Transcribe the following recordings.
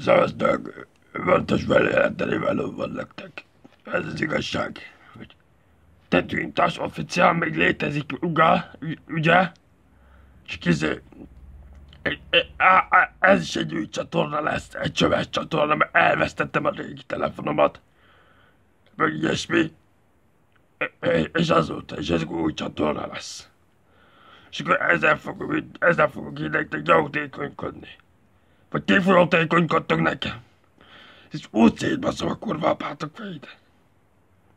Szevasztok! Fontos feljelenteni velem van nektek. Ez az igazság, hogy Tetőintas officiál még létezik, uga, ugye? És kizé... Ez is egy új csatorna lesz, egy csöves csatorna, mert elvesztettem a régi telefonomat. Meg ilyesmi. És azóta is ez új csatorna lesz. És akkor ezzel fogok, ezzel fogok én nektek jótékonykodni. Vagy ti jótékonykodtok nekem. És úgy szétbaszom a kurva apátok fejét.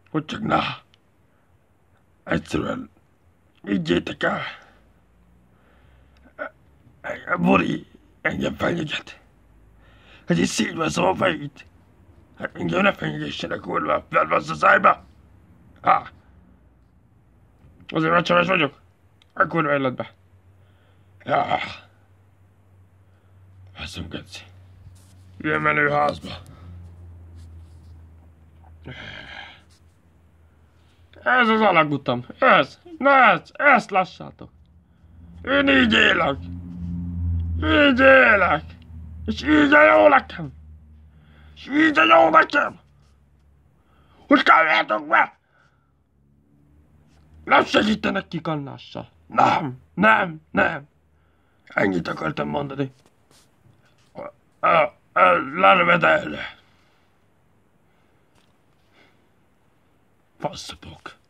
Hogy csak na. Egyszerűen vigyétek el. Bori engem fenyeget. Hát is szétbaszom a fejét. Hát engem ne fenyegessenek kurva, felvasz a szájba. Ha. Azért család vagyok. A kurva életbe. Ja. Veszem, Geci. Jöjjön menő házba. Ez az alagutam. Ez. Na ez. Ezt lassátok. Én így élek. Így élek. És így jó nekem. És így jó nekem. Hogy kelljátok be? Nem segítenek kikannással. Nem, nem, nem. Ennyit akartam mondani. Äh, äh, Larvet är... Vassebok.